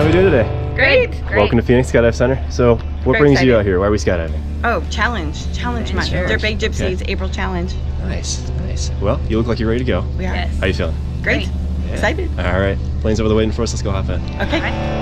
we doing today? Great. Great. Welcome to Phoenix Skydive Center. So, what Very brings you out here? Why are we skydiving? Oh, challenge. Challenge month. Challenge. They're big gypsies, Okay. April challenge. Nice, nice. Well, you look like you're ready to go. We are. How you feeling? Great. Excited. All right. Plane's over the waiting for us. Let's go hop in. Okay.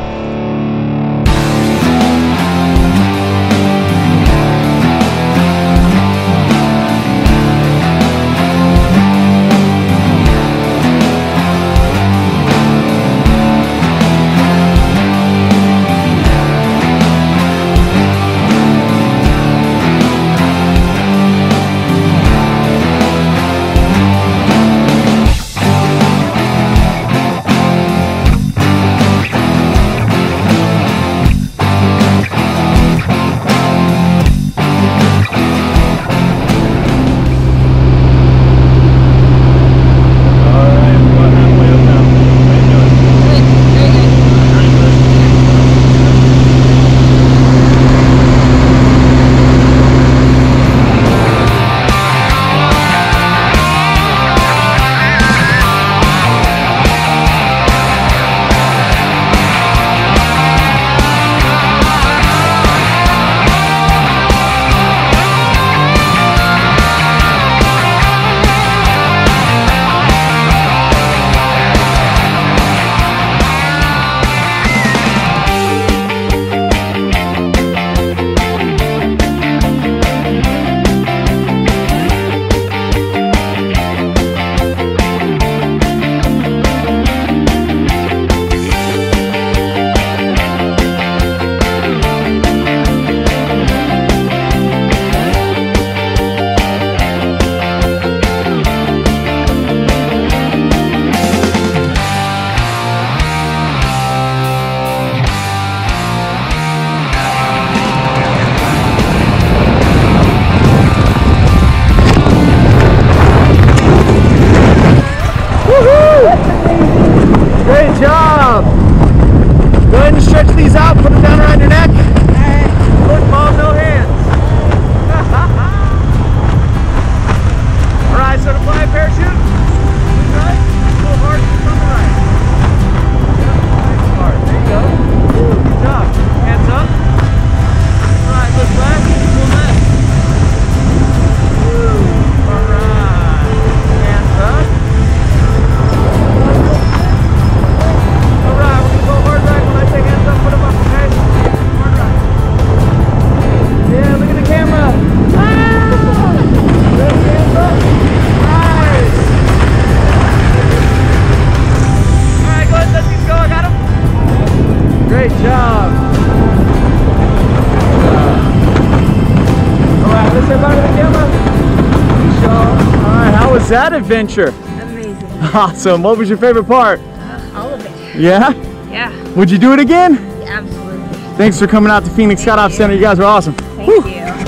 Was that adventure? Amazing. Awesome. What was your favorite part? Uh, all of it. Yeah? Yeah, Would you do it again? absolutely. Thanks for coming out to Phoenix Skydive Center. You guys were awesome. Thank you.